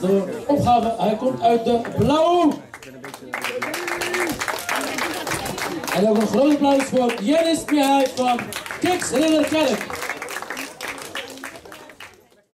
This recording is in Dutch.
door opgave. Hij komt uit de blauwe. En ook een groot applaus voor Jennis Mihai van Kiks Ridderkerk.